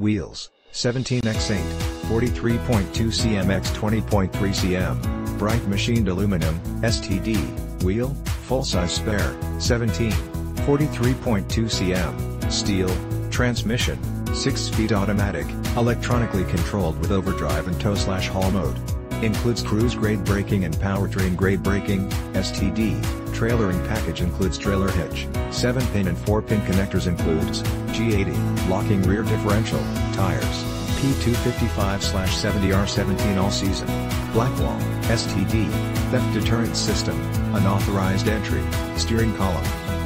Wheels, 17x8, 43.2 cm x 20.3 cm, bright machined aluminum, STD, wheel, full-size spare, 17, 43.2 cm, steel, transmission, 6-speed automatic, electronically controlled with overdrive and tow-slash-haul mode. Includes cruise grade braking and powertrain grade braking, STD, trailering package includes trailer hitch, 7-pin and 4-pin connectors includes, G80, locking rear differential, tires, P255-70R17 all season, Blackwall, STD, theft deterrent system, unauthorized entry, steering column,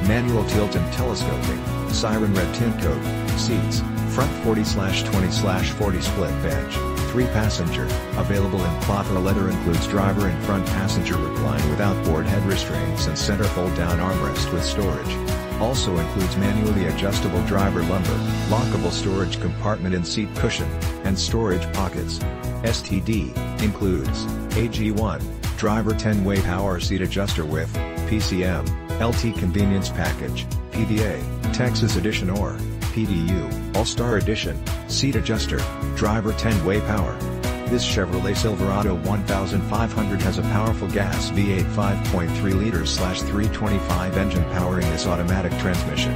manual tilt and telescoping, siren red tint coat, seats, front 40-20-40 split bench, 3 passenger, available in cloth or leather includes driver and front passenger recline with outboard head restraints and center fold down armrest with storage. Also includes manually adjustable driver lumbar, lockable storage compartment and seat cushion, and storage pockets. STD, includes, AG1, driver 10-way power seat adjuster with, PCM, LT convenience package, PDA, Texas edition or, PDU, All-Star Edition, Seat Adjuster, Driver 10-Way Power. This Chevrolet Silverado 1500 has a powerful gas V8 5.3 liters slash 325 engine powering this automatic transmission.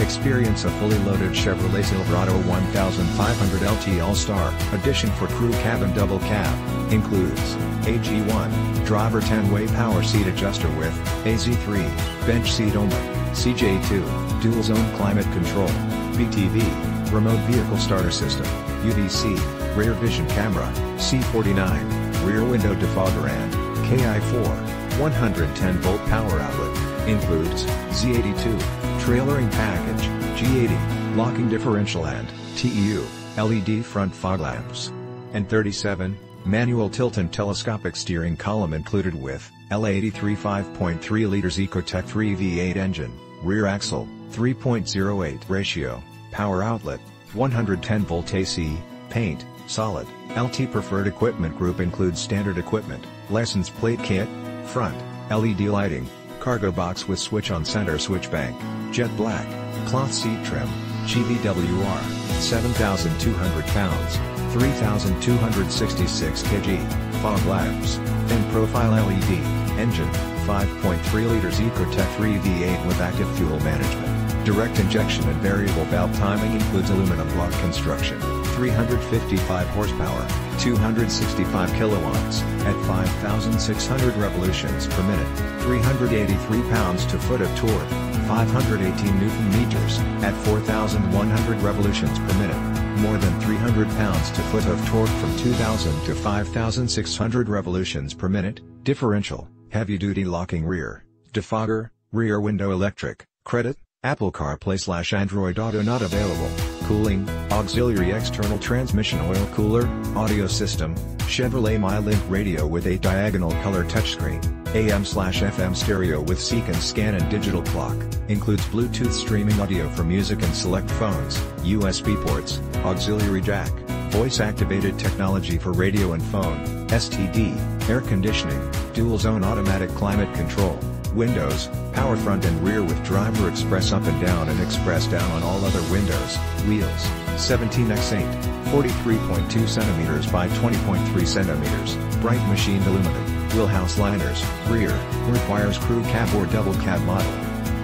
Experience a fully loaded Chevrolet Silverado 1500 LT All-Star Edition for crew cabin double cab, includes, AG1, driver 10-way power seat adjuster with, AZ3, bench seat only, CJ2, dual zone climate control, BTV, remote vehicle starter system, UVC, rear vision camera, C49, rear window defogger and KI4, 110 volt power outlet, includes Z82, trailering package, G80, locking differential and TEU, LED front fog lamps, N37, manual tilt and telescopic steering column included with L83 5.3 liters Ecotec 3 V8 engine, rear axle, 3.08 ratio, power outlet, 110 volt AC, paint, solid, LT preferred equipment group includes standard equipment, license plate kit, front, LED lighting, cargo box with switch on center switch bank, jet black, cloth seat trim, GVWR, 7,200 pounds, 3,266 kg, fog lamps, thin profile LED, engine, 5.3 liters Ecotec 3 V8 with active fuel management. Direct injection and variable valve timing includes aluminum block construction, 355 horsepower, 265 kilowatts, at 5,600 revolutions per minute, 383 pounds to foot of torque, 518 newton meters, at 4,100 revolutions per minute, more than 300 pounds to foot of torque from 2,000 to 5,600 revolutions per minute, differential, heavy-duty locking rear, defogger, rear window electric, credit, Apple CarPlay slash Android Auto not available, cooling, auxiliary external transmission oil cooler, audio system, Chevrolet MyLink radio with a diagonal color touchscreen, AM slash FM stereo with seek and scan and digital clock, includes Bluetooth streaming audio for music and select phones, USB ports, auxiliary jack, voice activated technology for radio and phone, STD, air conditioning, dual zone automatic climate control, windows, power front and rear with driver express up and down and express down on all other windows, wheels, 17x8, 43.2 centimeters by 20.3 centimeters, bright machined aluminum, wheelhouse liners, rear, requires crew cab or double cab model.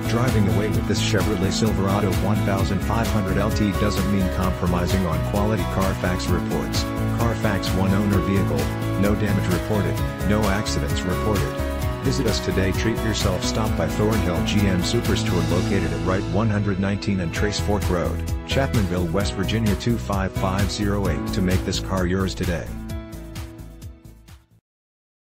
Driving away with this Chevrolet Silverado 1500 LT doesn't mean compromising on quality Carfax reports. Carfax one owner vehicle, no damage reported, no accidents reported. Visit us today treat yourself stop by Thornhill GM Superstore located at Right 119 and Trace Fork Road, Chapmanville, West Virginia 25508 to make this car yours today.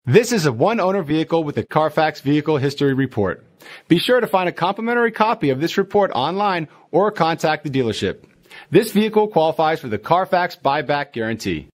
This is a one-owner vehicle with a Carfax Vehicle History Report. Be sure to find a complimentary copy of this report online or contact the dealership. This vehicle qualifies for the Carfax Buyback Guarantee.